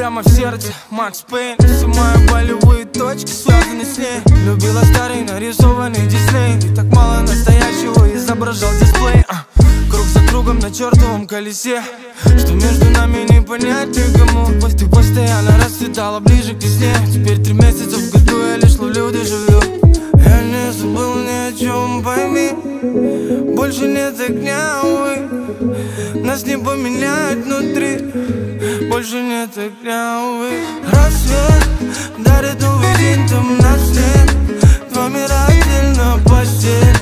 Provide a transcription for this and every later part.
Лиза, Макс Пейн Все мои болевые точки связаны с ней. Любила старый нарисованный Дисней И так мало настоящего изображал дисплей. А, Круг за кругом на чертовом колесе. Что между нами не понять никому Ты постоянно расцветала ближе к весне. Теперь три месяца в году я лишь ловлю дежавю Я не забыл ни о чем, пойми. Больше нет огня, увы. Нас не поменять внутри Больше нет огня, увы Рассвет дарит новый день, там нас нет Два мира отдельно постель.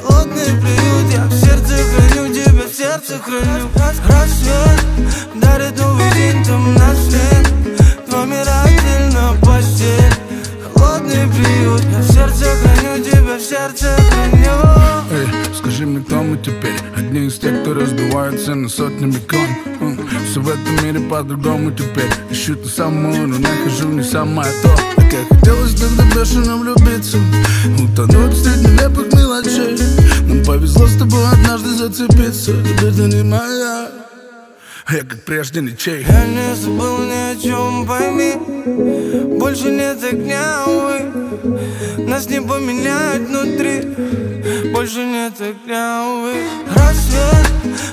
Холодный приют, я в сердце храню тебя, в сердце храню. Рассвет дарит новый день, там нас нет Два мира отдельно постель. Холодный приют, я в сердце храню тебя, в сердце Тех, кто разбивается на сотнями кон. Все в этом мире по-другому теперь. Ищу ту самую, но нахожу не самое то. Так я хотелось тогда бешено влюбиться Утонуть среди нелепых мелочей. Нам повезло с тобой однажды зацепиться Теперь ты не моя. А я как прежде ничей. Я не забыл ни о чем, пойми. Больше нет огня, увы. Нас не поменять внутри больше нет оклявых Рассвет.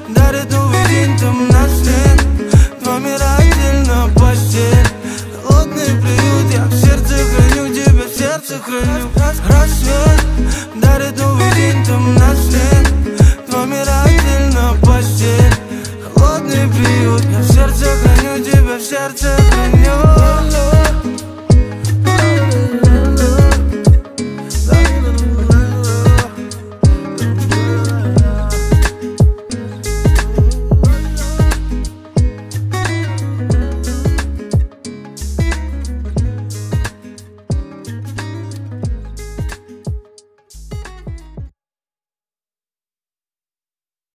Дарит увиденным на свет Два мира отдельно постель. Холодный приют, я в сердце храню тебя, в сердце храню. Рассвет. Дарит увиденным на свет Два мира отдельно постель. Холодный приют, я в сердце храню тебя, в сердце